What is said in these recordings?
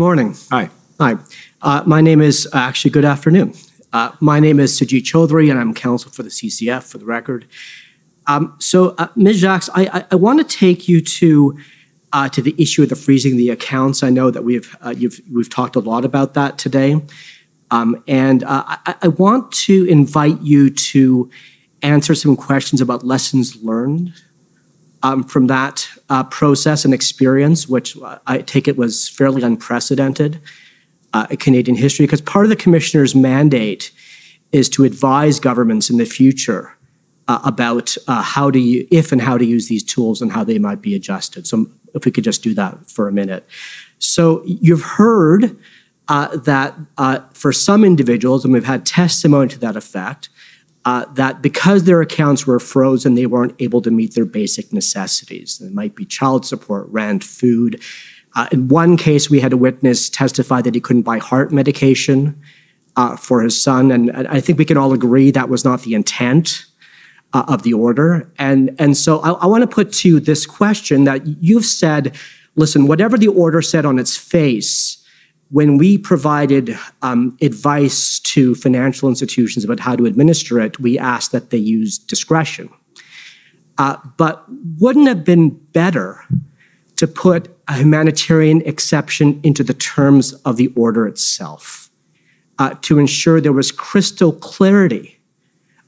Morning. Hi. Hi. Uh, My name is, actually, good afternoon. Uh, My name is Sujit Choudhry, and I'm counsel for the CCF, for the record. Um, So, uh, Ms. Jacques, I- I I want to take you to uh, to the issue of the freezing the accounts. I know that we've uh, you've we've talked a lot about that today. Um, And uh, I I want to invite you to answer some questions about lessons learned um, from that uh, process and experience, which I take it was fairly unprecedented uh, in Canadian history, because part of the commissioner's mandate is to advise governments in the future uh, about uh, how to, if and how to use these tools and how they might be adjusted. So if we could just do that for a minute. So you've heard uh, that uh, for some individuals, and we've had testimony to that effect, uh, that because their accounts were frozen, they weren't able to meet their basic necessities. It might be child support, rent, food. Uh, in one case, we had a witness testify that he couldn't buy heart medication uh, for his son, and, I think we can all agree that was not the intent uh, of the order. And, and so I, I want to put to you this question that you've said, listen, whatever the order said on its face, when we provided um, advice to financial institutions about how to administer it, we asked that they use discretion. Uh, but wouldn't it have been better to put a humanitarian exception into the terms of the order itself uh, to ensure there was crystal clarity,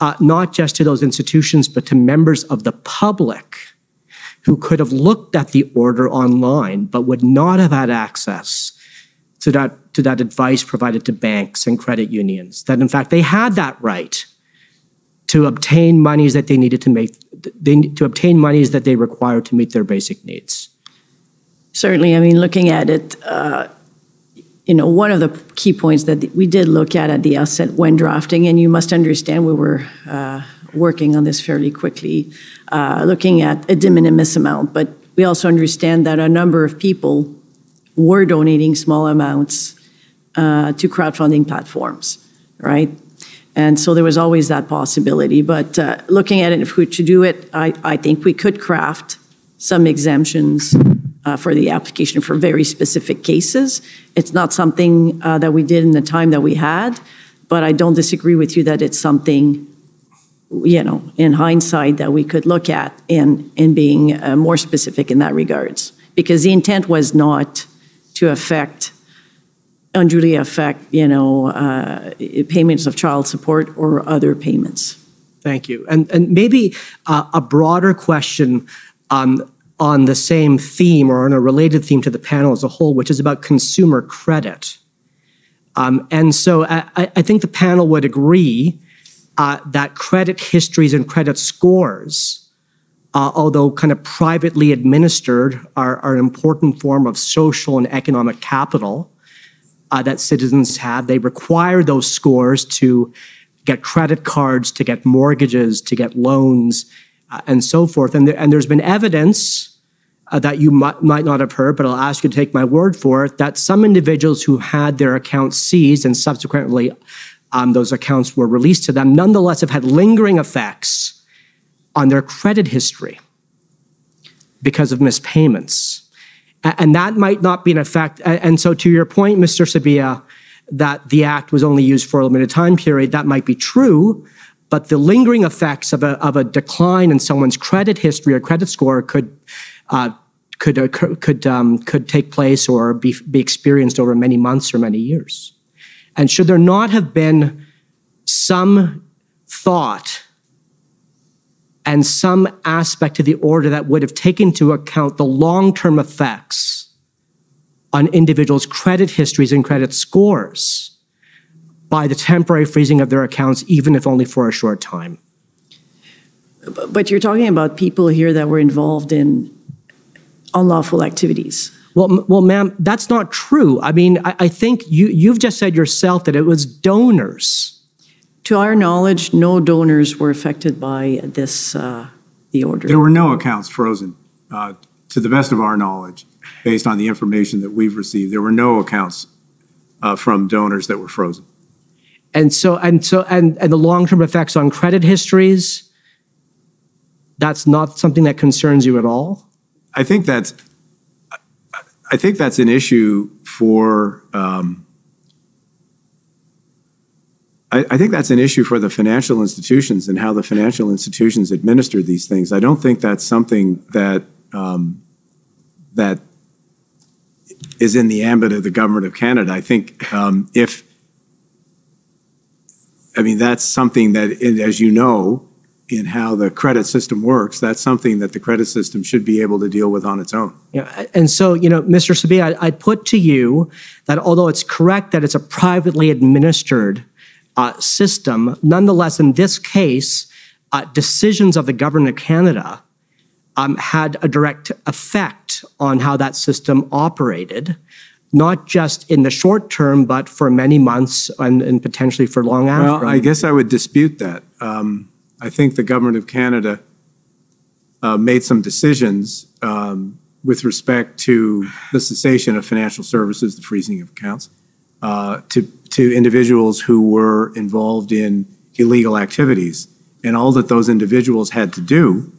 uh, not just to those institutions, but to members of the public who could have looked at the order online but would not have had access to that, to that advice provided to banks and credit unions. That in fact they had that right to obtain monies that they needed to make, they, to obtain monies that they required to meet their basic needs. Certainly, I mean, looking at it, uh, you know, one of the key points that we did look at at the outset when drafting, and you must understand we were uh, working on this fairly quickly, uh, looking at a de minimis amount, but we also understand that a number of people were donating small amounts uh, to crowdfunding platforms, right? And so there was always that possibility. But uh, looking at it, if we were to do it, I, I think we could craft some exemptions uh, for the application for very specific cases. It's not something uh, that we did in the time that we had, but I don't disagree with you that it's something, you know, in hindsight that we could look at in, in being uh, more specific in that regards. Because the intent was not to affect, unduly affect, you know, uh, payments of child support or other payments. Thank you. And, and maybe uh, a broader question um, on the same theme or on a related theme to the panel as a whole, which is about consumer credit. Um, and so I, I think the panel would agree uh, that credit histories and credit scores, uh, although kind of privately administered, are, are an important form of social and economic capital uh, that citizens have. They require those scores to get credit cards, to get mortgages, to get loans, uh, and so forth. And, there, and there's been evidence uh, that you might, might not have heard, but I'll ask you to take my word for it, that some individuals who had their accounts seized and subsequently um, those accounts were released to them, nonetheless have had lingering effects on their credit history because of mispayments. And that might not be an effect. And so, to your point, Mr. Sabia, that the act was only used for a limited time period, that might be true, but the lingering effects of a, of a decline in someone's credit history or credit score could uh, could occur, could um, could take place or be, be experienced over many months or many years. And should there not have been some thought and some aspect of the order that would have taken into account the long-term effects on individuals' credit histories and credit scores by the temporary freezing of their accounts, even if only for a short time? But- But you're talking about people here that were involved in unlawful activities. Well, well, ma'am, that's not true. I mean, I, I think you, you've just said yourself that it was donors. To our knowledge, no donors were affected by this, uh, the order. There were no accounts frozen, uh, to the best of our knowledge, based on the information that we've received. There were no accounts uh, from donors that were frozen. And so, and so, and, and the long-term effects on credit histories, that's not something that concerns you at all? I think that's, I think that's an issue for, um, I, I think that's an issue for the financial institutions and how the financial institutions administer these things. I don't think that's something that, um, that is in the ambit of the government of Canada. I think um, if, I mean, that's something that, as you know, in how the credit system works, that's something that the credit system should be able to deal with on its own. Yeah, and so, you know, Mr. Sabia, I- I'd put to you that although it's correct that it's a privately administered uh, system, nonetheless, in this case, uh, decisions of the government of Canada um, had a direct effect on how that system operated, not just in the short term, but for many months and, and potentially for long after. Well, I guess I would dispute that. Um, I think the government of Canada uh, made some decisions um, with respect to the cessation of financial services, the freezing of accounts, uh, to, to individuals who were involved in illegal activities. And all that those individuals had to do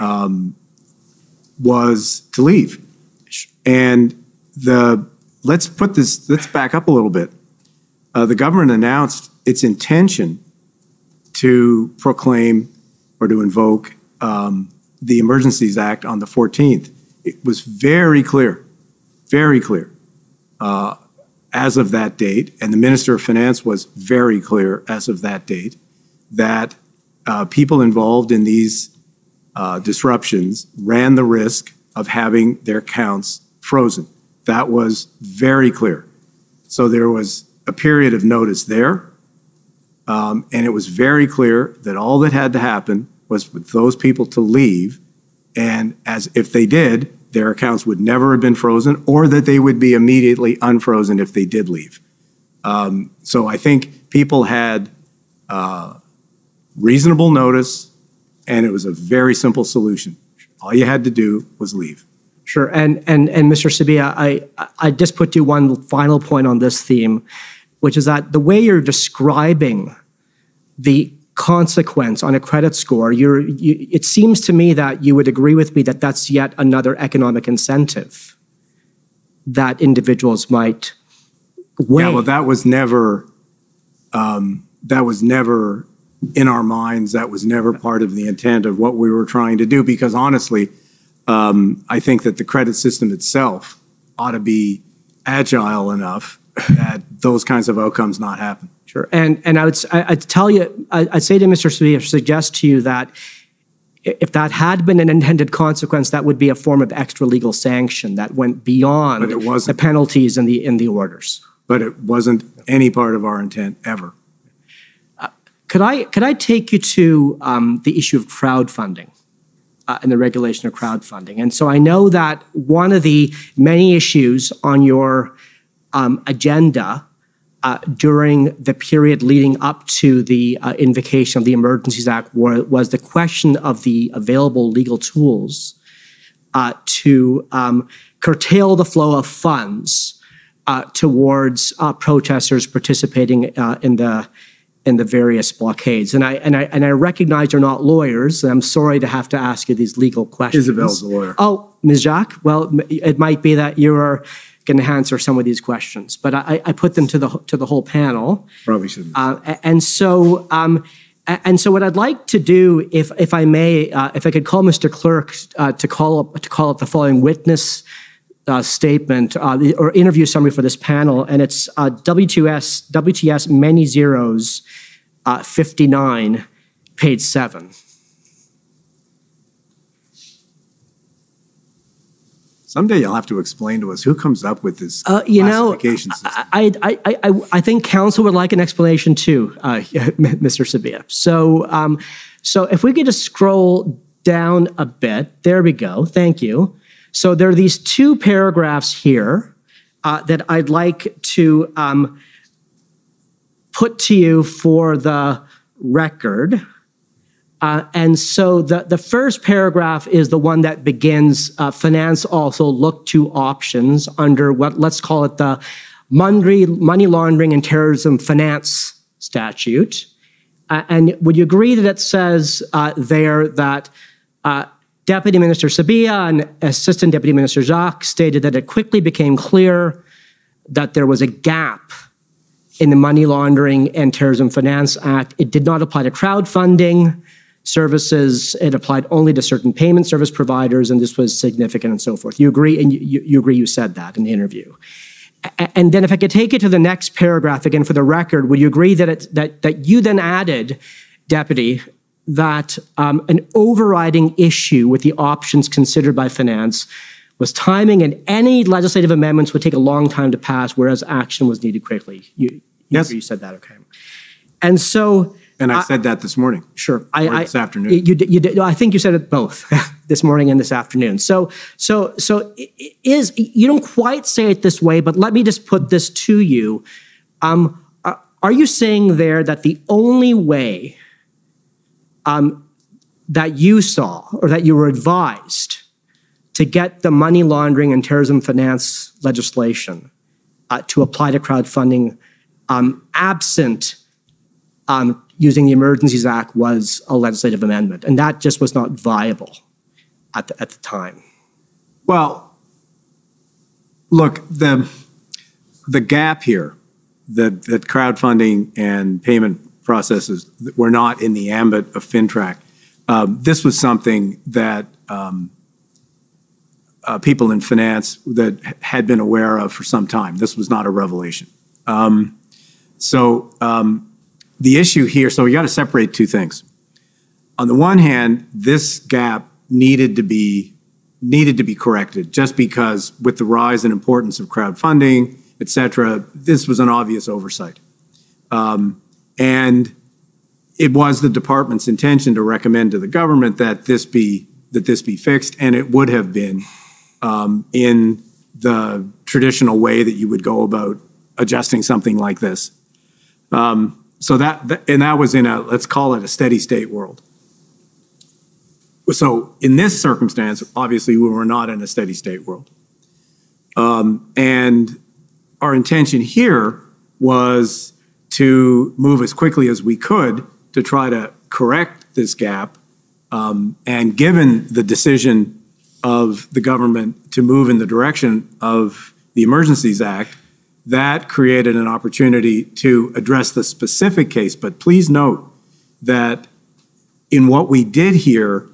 um, was to leave. And the, let's put this, let's back up a little bit. Uh, the government announced its intention to proclaim or to invoke um, the Emergencies Act on the 14th. It was very clear, very clear uh, as of that date, and the Minister of Finance was very clear as of that date, that uh, people involved in these uh, disruptions ran the risk of having their accounts frozen. That was very clear. So there was a period of notice there. Um, and it was very clear that all that had to happen was for those people to leave. And as if they did, their accounts would never have been frozen or that they would be immediately unfrozen if they did leave. Um, so I think people had uh, reasonable notice and it was a very simple solution. All you had to do was leave. Sure. And, and, and Mr. Sabia, I, I just put you one final point on this theme, which is that the way you're describing the consequence on a credit score, you're, you, it seems to me that you would agree with me that that's yet another economic incentive that individuals might weigh. Yeah, well, that was never, um, that was never in our minds. That was never part of the intent of what we were trying to do. Because honestly, um, I think that the credit system itself ought to be agile enough that those kinds of outcomes not happen. Sure. And, and I would, I- I'd tell you, I- I'd say to Mr. Sabia, suggest to you that if that had been an intended consequence, that would be a form of extra legal sanction that went beyond it the penalties and the, in the orders. But it wasn't any part of our intent ever. Could I, could I take you to um, the issue of crowdfunding uh, and the regulation of crowdfunding? And so I know that one of the many issues on your um, agenda uh, during the period leading up to the uh, invocation of the Emergencies Act wa- was the question of the available legal tools uh, to um, curtail the flow of funds uh, towards uh, protesters participating uh, in the in the various blockades. And I and I and I recognize you're not lawyers. I'm sorry to have to ask you these legal questions. Isabelle's a lawyer. Oh, Ms. Jacques. Well, it might be that you are to answer some of these questions, but I, I put them to the to the whole panel. Probably shouldn't. Uh, and so, um, and so, what I'd like to do, if if I may, uh, if I could call Mr. Clerk uh, to call up to call up the following witness uh, statement uh, the- or interview summary for this panel, and it's uh, W2S WTS many zeros, uh, 59, page seven. Someday you'll have to explain to us who comes up with this Uh, you know, I, I, I, I think counsel would like an explanation too, uh, Mr. Sabia. So, um, so if we could just scroll down a bit, there we go. Thank you. So there are these two paragraphs here uh, that I'd like to um, put to you for the record. Uh, and so the, the first paragraph is the one that begins uh, finance also looked to options under what let's call it the money, money laundering and terrorism finance statute. Uh, and would you agree that it says uh, there that uh, Deputy Minister Sabia and Assistant Deputy Minister Jacques stated that it quickly became clear that there was a gap in the Money Laundering and Terrorism Finance Act. It did not apply to crowdfunding services. It applied only to certain payment service providers, and this was significant and so forth. You agree, and you, you agree you said that in the interview. And then if I could take it to the next paragraph again for the record, would you agree that it, that, that you then added, Deputy, that um, an overriding issue with the options considered by finance was timing and any legislative amendments would take a long time to pass, whereas action was needed quickly? You, you Yes. agree you said that, okay. And so, And I said that this morning. Sure. I, Or I- this afternoon. You, did- you did, I think you said it both, this morning and this afternoon. So, so, so i- i- is, you don't quite say it this way, but let me just put this to you. Um, are, are you saying there that the only way um, that you saw or that you were advised to get the money laundering and terrorism finance legislation uh, to apply to crowdfunding um, absent um, using the Emergencies Act was a legislative amendment, and that just was not viable at the, at the time. Well, look, the, the gap here, that, that crowdfunding and payment processes were not in the ambit of FINTRAC. Um, This was something that um, uh, people in finance that had been aware of for some time. This was not a revelation. Um, So um, the issue here, so you got to separate two things. On the one hand, this gap needed to be needed to be corrected just because with the rise in importance of crowdfunding, et cetera, this was an obvious oversight. Um, and it was the department's intention to recommend to the government that this be, that this be fixed, and it would have been um, in the traditional way that you would go about adjusting something like this. Um, so that, and that was in a, let's call it a steady state world. So in this circumstance, obviously, we were not in a steady state world. Um, and our intention here was to move as quickly as we could to try to correct this gap. Um, and given the decision of the government to move in the direction of the Emergencies Act, that created an opportunity to address the specific case. But please note that in what we did here,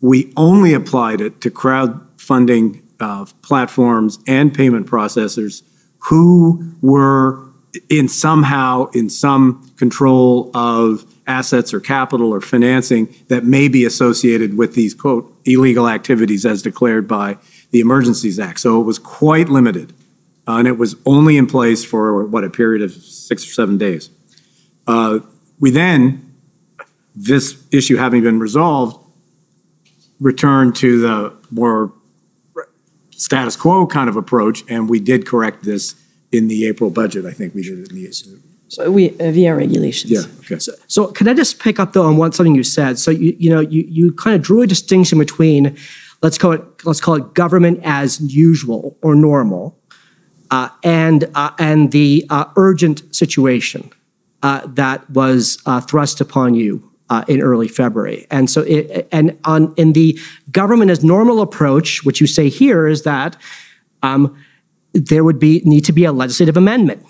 we only applied it to crowdfunding uh, platforms and payment processors who were in somehow in some control of assets or capital or financing that may be associated with these quote illegal activities as declared by the Emergencies Act. So it was quite limited. Uh, and it was only in place for what a period of six or seven days. Uh, we then, this issue having been resolved, returned to the more status quo kind of approach, and we did correct this in the April budget. I think we did it in the. So we, uh, via regulations. Yeah, okay. So, so can I just pick up though on one something you said? So you you know you you kind of drew a distinction between let's call it let's call it government as usual or normal, and uh, and the uh, urgent situation uh, that was uh, thrust upon you uh, in early February. And so it and on in the government as normal approach, which you say here is that um, there would be need to be a legislative amendment.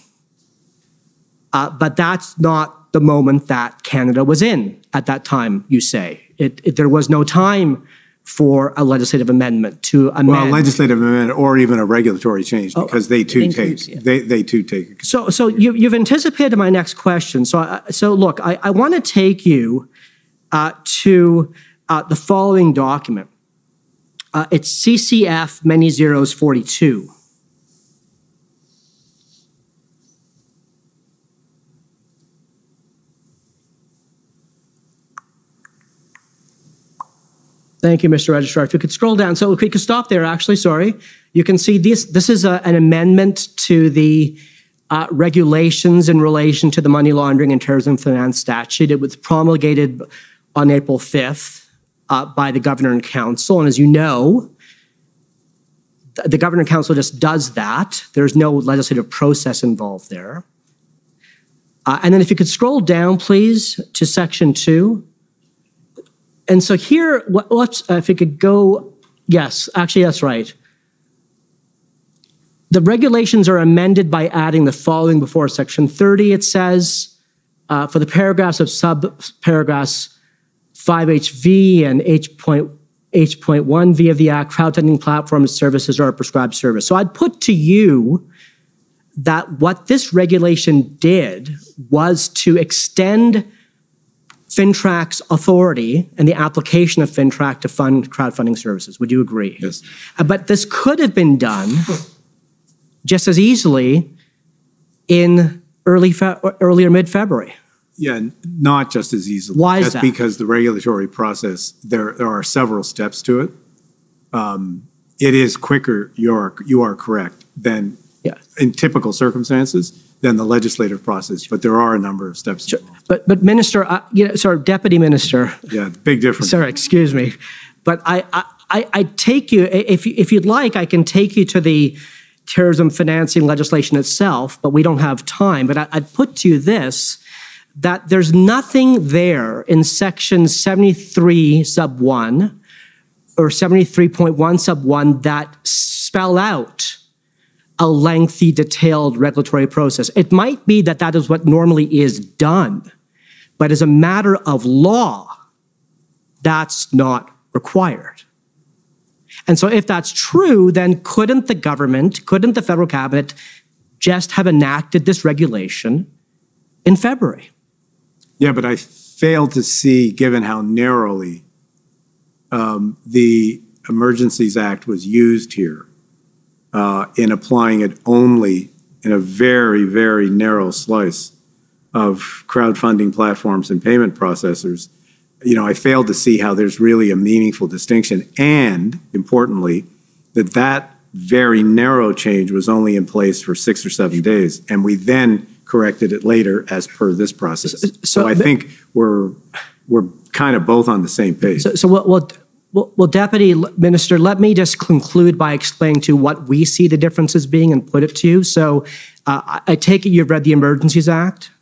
Uh, but that's not the moment that Canada was in at that time, you say. It, it, there was no time for a legislative amendment to amend. Well, legislative amendment or even a regulatory change, because they too take, includes, yeah. they, they too take. So, so you, you've anticipated my next question. So, I, so look, I, I want to take you uh, to uh, the following document. Uh, it's CCF many zeros 42. Thank you, Mr. Registrar. If you could scroll down, so if we could stop there, actually, sorry. You can see this, this is a- an amendment to the uh, regulations in relation to the money laundering and terrorism finance statute. It was promulgated on April 5th uh, by the governor and council. And as you know, th- the governor and council just does that. There's no legislative process involved there. Uh, and then if you could scroll down, please, to section two. And so here, what- let's, if you could go, yes, actually, that's right. the regulations are amended by adding the following before section 30. It says, uh, for the paragraphs of sub-paragraphs 5HV and H point, H.1V of the Act, crowdfunding platform services are a prescribed service. So I'd put to you that what this regulation did was to extend FINTRAC's authority and the application of FINTRAC to fund crowdfunding services. Would you agree? Yes. Uh, But this could have been done just as easily in early, Fe- or early or mid-February. Yeah, not just as easily. Why is Just that? because the regulatory process, there, there are several steps to it. Um, It is quicker, you are, you are correct, than, Yeah. in typical circumstances, than the legislative process, but there are a number of steps involved. But, but Minister, uh, you know, sorry, Deputy Minister, Yeah, big difference. sorry, excuse me, but I, I, I take you, if, you- if you'd like, I can take you to the terrorism financing legislation itself, but we don't have time. But I, I'd put to you this, that there's nothing there in section 73 sub 1 or 73.1 sub 1 that spell out a lengthy, detailed regulatory process. It might be that that is what normally is done, but as a matter of law, that's not required. And so if that's true, then couldn't the government, couldn't the federal cabinet just have enacted this regulation in February? Yeah, but I fail to see, given how narrowly um, the Emergencies Act was used here, uh, in applying it only in a very, very narrow slice of crowdfunding platforms and payment processors, you know, I fail to see how there's really a meaningful distinction. And importantly, that that very narrow change was only in place for six or seven days. And we then corrected it later as per this process. So- So I think we're, we're kind of both on the same page. So, well, well, well, Deputy Minister, let me just conclude by explaining to you what we see the differences being and put it to you. So uh, I I take it you've read the Emergencies Act?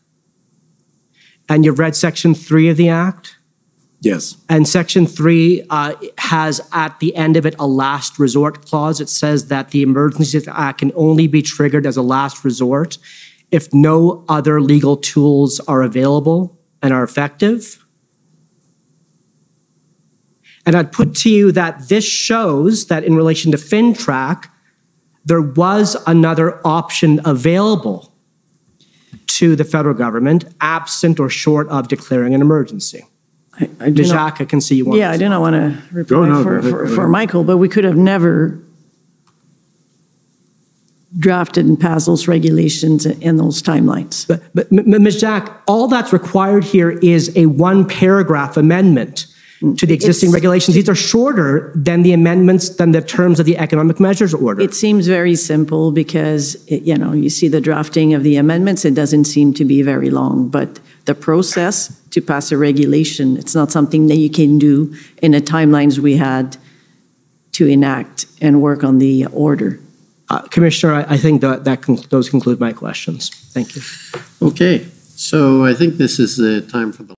And you've read Section 3 of the Act? Yes, And Section 3 uh, has at the end of it a last resort clause. It says that the Emergencies Act can only be triggered as a last resort if no other legal tools are available and are effective. And I'd put to you that this shows that in relation to FINTRAC, there was another option available to the federal government, absent or short of declaring an emergency. I- I do Ms. not- Jacques, I can see you want. Yeah, I do not want to Go, reply no, for, for, for. Michael, but we could have never drafted and passed those regulations in those timelines. But, but M- M- Ms. Jacques, all that's required here is a one-paragraph amendment to the existing It's- regulations. These are shorter than the amendments, than the terms of the economic measures order. It seems very simple because, it- you know, you see the drafting of the amendments, it doesn't seem to be very long, but the process to pass a regulation, it's not something that you can do in the timelines we had to enact and work on the order. Uh, Commissioner, I, I think that, that conc- those conclude my questions. Thank you. Okay, so I think this is the time for the